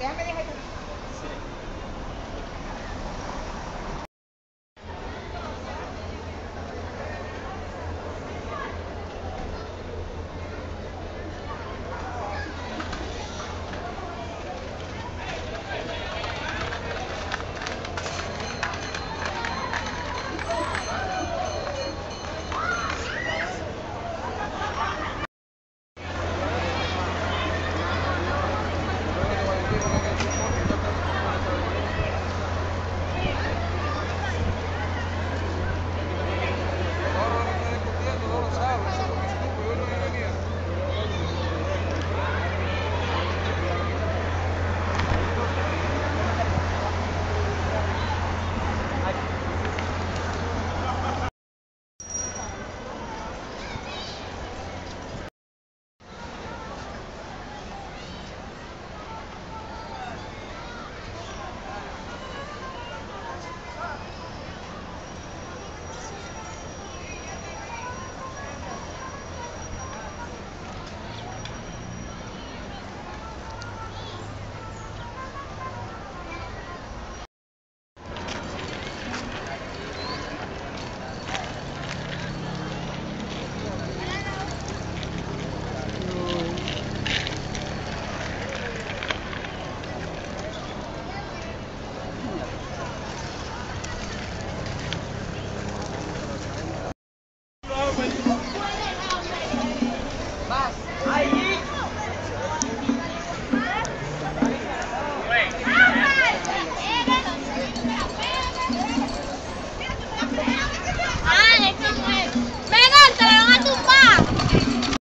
Yang 是 okay